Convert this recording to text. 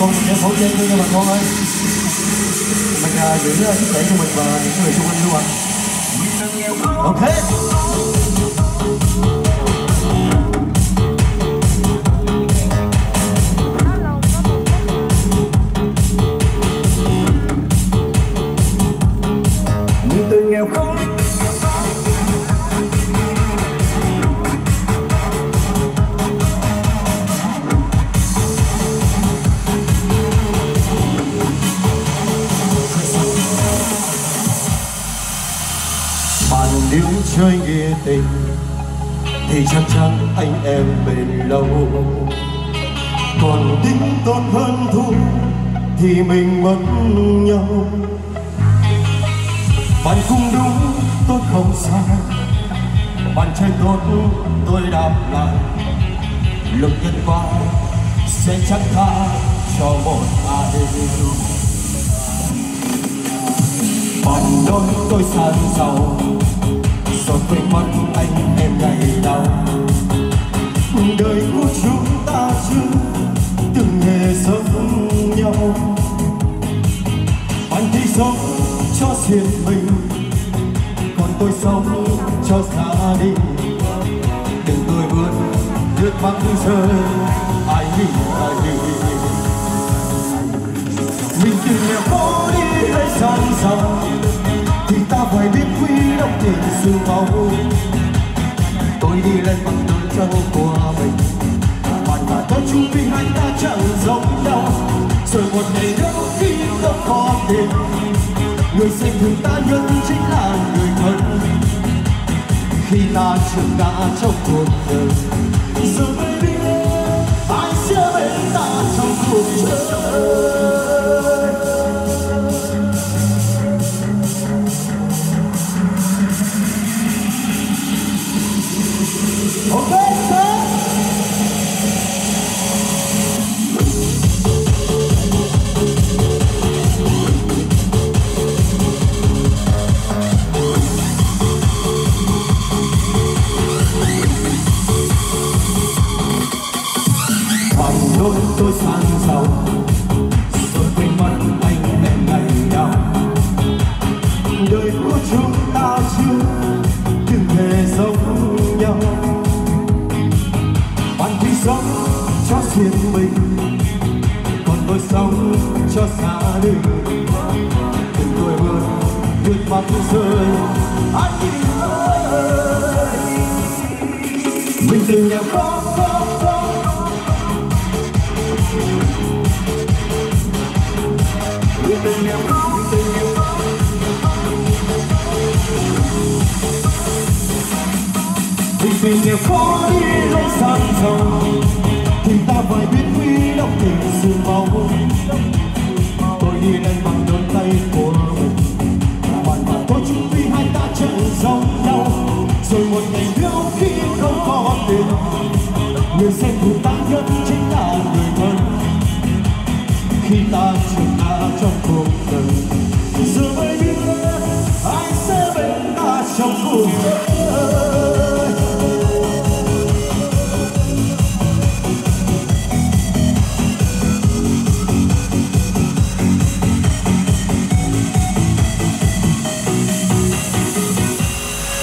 con sẽ phẫu chân cho bà con ơi. Mình à, giữ à, sức khỏe cho mình và những người xung quanh luôn ạ. Ok. Nếu chơi nghĩa tình, thì chắc chắn anh em bền lâu. Còn tính tốt hơn thua, thì mình mất nhau. Bạn cũng đúng tôi không sai. Bạn chơi tốt, tôi đáp lại. Lực nhân qua sẽ chắc tha cho một ai. Bạn đôi tôi san giàu rồi quên mất anh em ngày đau đời của chúng ta chưa từng hề giống nhau. Anh thì sống cho riêng mình, còn tôi sống cho gia đình. Đừng tôi vượt nước mắt rơi ai đi ai đi mình từng nghèo khó đi hay sẵn giàu đôi chân của mình. Bạn và tôi chung vì hai ta chẳng giống nhau. Rồi một ngày đâu khi không có tiền người sinh thường ta nhất chính là người thân. Khi ta chưa ngã trong cuộc đời, giờ mới biết ai sẽ bên ta trong cuộc đời. Ok riêng mình còn tôi sống cho gia đình đừng tuổi buồn nước mắt rơi anh ơi. Mình từng nghèo khó khó khó mình từng nghèo khó mình từng nghèo khó đi lấy sang giàu thì ta phải biết quý động tình sự máu tôi đi lên bằng đôi tay của mình. Bạn và tôi chung vì hai ta chẳng giống nhau. Rồi một ngày nữa khi không có tiền, người xem thường ta nhất chính là người thân. Khi ta chưa ngã trong cuộc